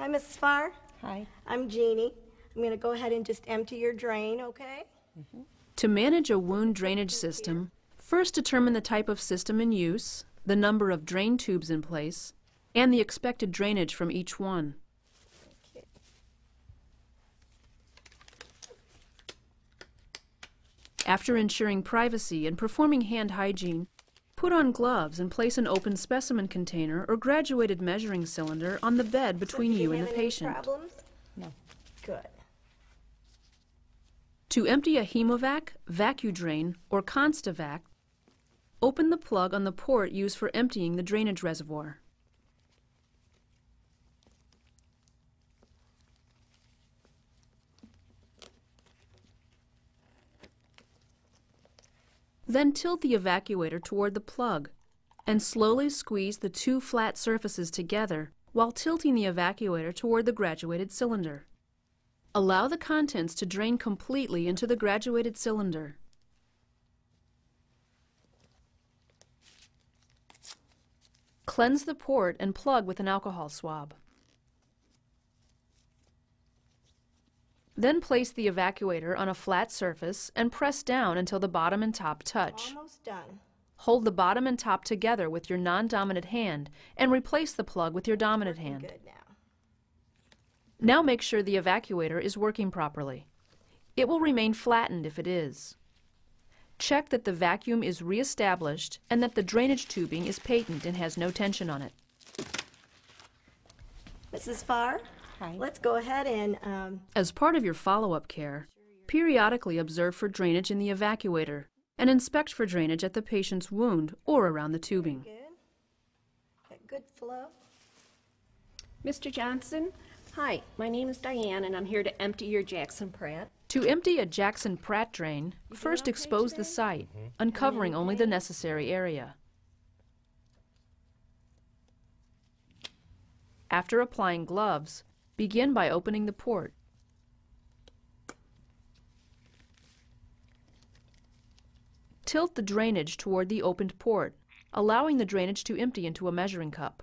Hi, Mrs. Farr. Hi. I'm Jeannie. I'm going to go ahead and just empty your drain, okay? Mm-hmm. To manage a wound drainage system, first determine the type of system in use, the number of drain tubes in place, and the expected drainage from each one. Okay. After ensuring privacy and performing hand hygiene, put on gloves and place an open specimen container or graduated measuring cylinder on the bed between you and the Having any patient. problems? No. Good. To empty a Hemovac, VacuDrain, or Constavac, open the plug on the port used for emptying the drainage reservoir. Then tilt the evacuator toward the plug and slowly squeeze the two flat surfaces together while tilting the evacuator toward the graduated cylinder. Allow the contents to drain completely into the graduated cylinder. Cleanse the port and plug with an alcohol swab. Then place the evacuator on a flat surface and press down until the bottom and top touch. Almost done. Hold the bottom and top together with your non-dominant hand and replace the plug with your dominant hand. Good now. Now make sure the evacuator is working properly. It will remain flattened if it is. Check that the vacuum is reestablished and that the drainage tubing is patent and has no tension on it. Mrs. Farr? Hi. Let's go ahead and, um, As part of your follow-up care, periodically observe for drainage in the evacuator and inspect for drainage at the patient's wound or around the tubing. good. Got good flow. Mr. Johnson, hi, my name is Diane and I'm here to empty your Jackson Pratt. To empty a Jackson Pratt drain, first okay expose the site, uncovering only the necessary area. After applying gloves, begin by opening the port. Tilt the drainage toward the opened port, allowing the drainage to empty into a measuring cup.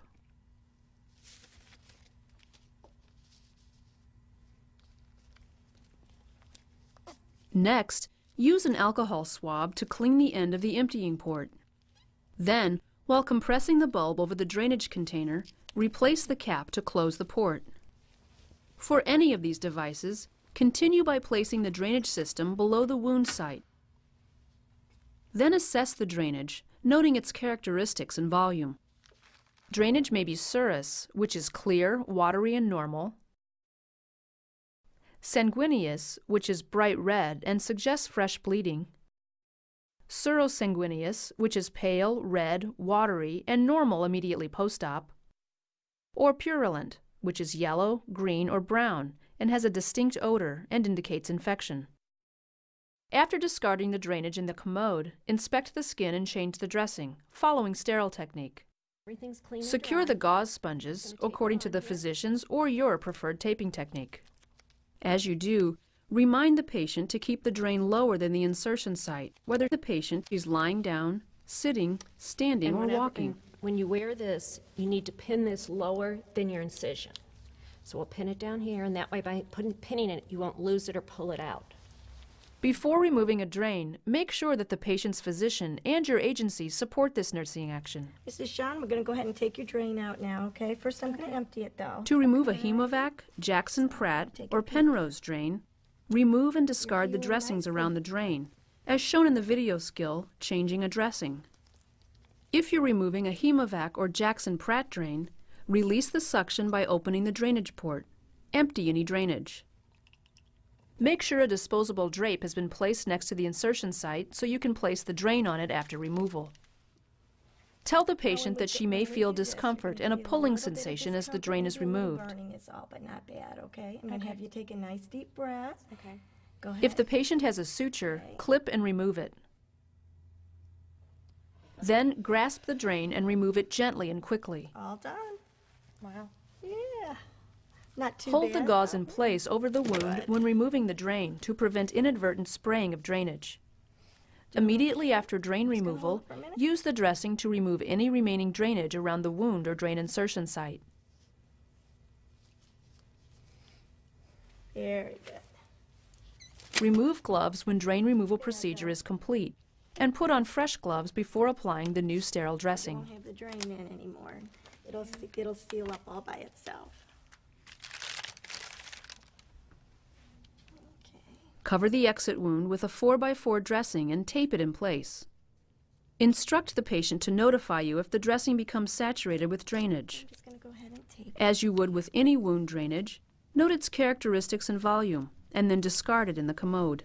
Next, use an alcohol swab to clean the end of the emptying port. Then, while compressing the bulb over the drainage container, replace the cap to close the port. For any of these devices, continue by placing the drainage system below the wound site. Then assess the drainage, noting its characteristics and volume. Drainage may be serous, which is clear, watery, and normal, sanguineous, which is bright red and suggests fresh bleeding, serosanguineous, which is pale, red, watery, and normal immediately post-op, or purulent, which is yellow, green, or brown and has a distinct odor and indicates infection. After discarding the drainage in the commode, inspect the skin and change the dressing, following sterile technique. Everything's clean Secure the gauze sponges according to the physician's or your preferred taping technique. As you do, remind the patient to keep the drain lower than the insertion site, whether the patient is lying down, sitting, standing, And or walking. And When you wear this, you need to pin this lower than your incision. So we'll pin it down here and that way by putting, pinning it, you won't lose it or pull it out. Before removing a drain, make sure that the patient's physician and your agency support this nursing action. Mrs. Sean, we're going to go ahead and take your drain out now, okay? First, I'm going to empty it, though. To remove a Hemovac, Jackson Pratt, or Penrose drain, remove and discard the dressings around the drain, as shown in the video skill, Changing a Dressing. If you're removing a Hemovac or Jackson Pratt drain, release the suction by opening the drainage port. Empty any drainage. Make sure a disposable drape has been placed next to the insertion site so you can place the drain on it after removal. Tell the patient that she may feel discomfort and a pulling sensation as the drain is removed. Is all, but not bad, okay? I'm going to have you take a nice deep breath. Okay. Go ahead. If the patient has a suture, clip and remove it. Then grasp the drain and remove it gently and quickly. All done. Wow. Yeah. Not too Hold the gauze in place over the wound when removing the drain to prevent inadvertent spraying of drainage. Immediately after drain removal, for a minute. use the dressing to remove any remaining drainage around the wound or drain insertion site. Very good. Remove gloves when drain removal procedure is complete, and put on fresh gloves before applying the new sterile Won't dressing. have the drain in anymore. It'll, it'll seal up all by itself. Okay. Cover the exit wound with a 4x4 dressing and tape it in place. Instruct the patient to notify you if the dressing becomes saturated with drainage. Go ahead and tape. As you would with any wound drainage, note its characteristics and volume, and then discard it in the commode.